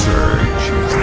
Surge.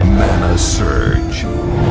Mana Surge.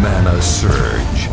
mana surge.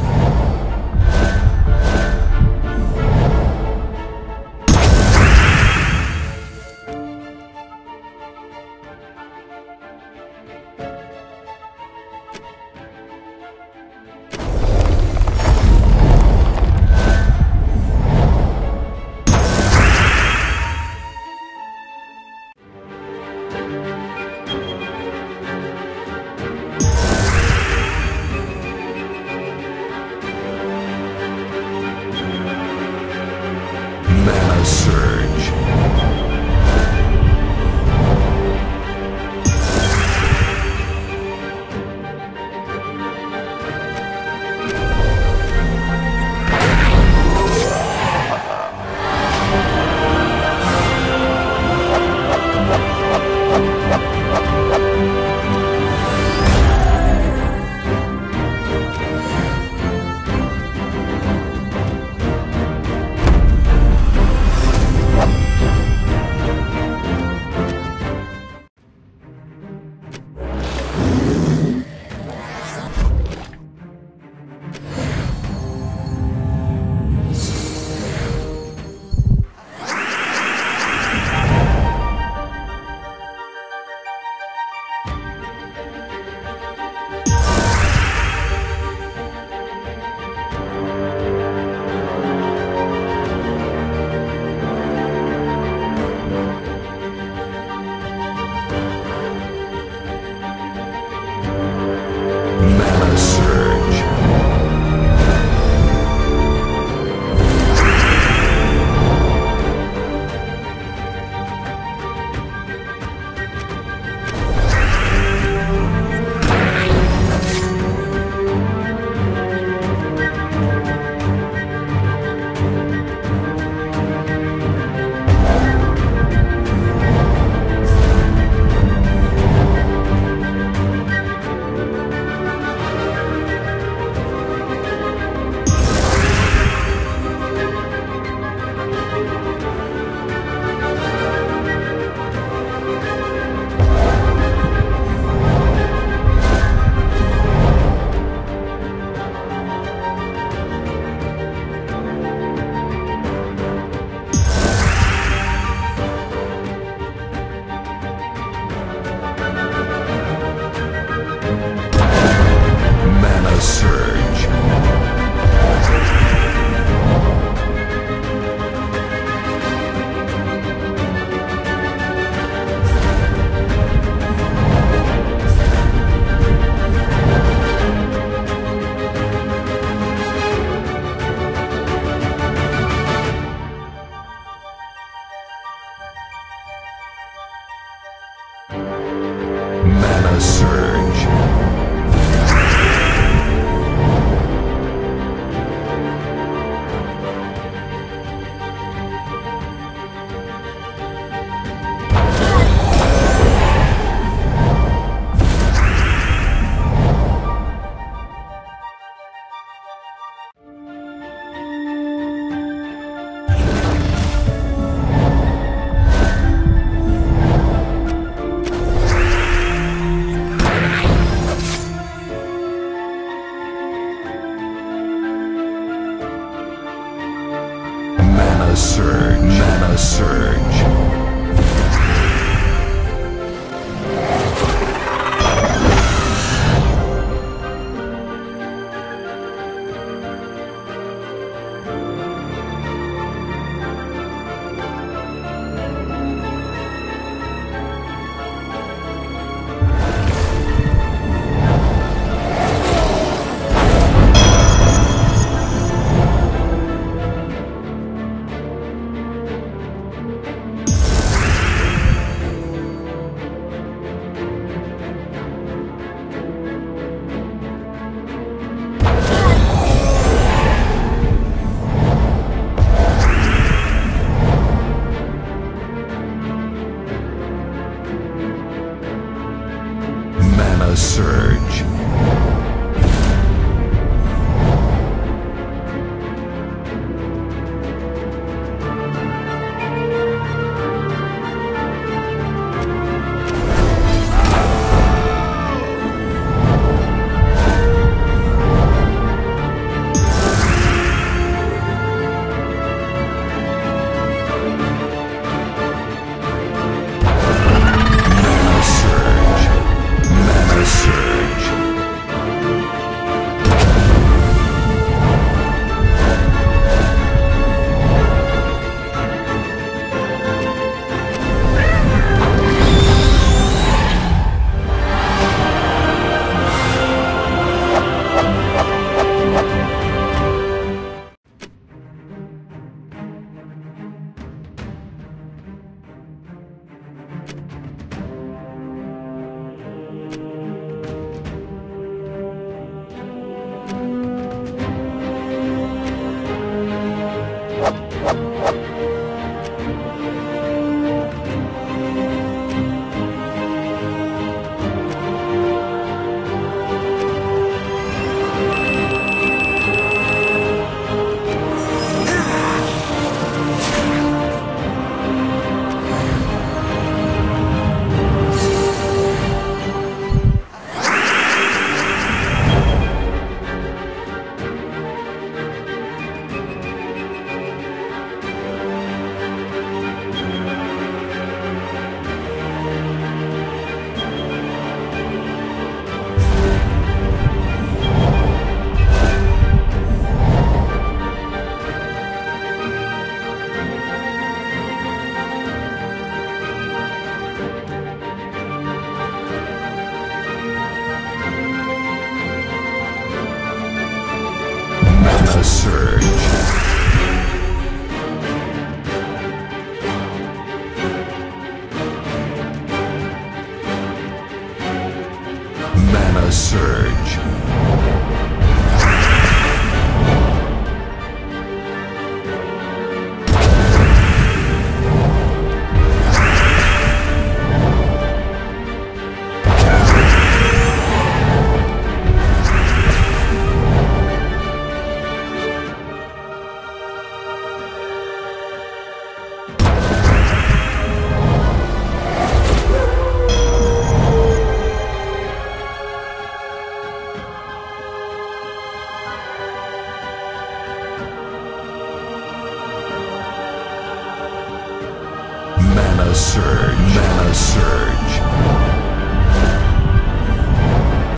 Mana Surge.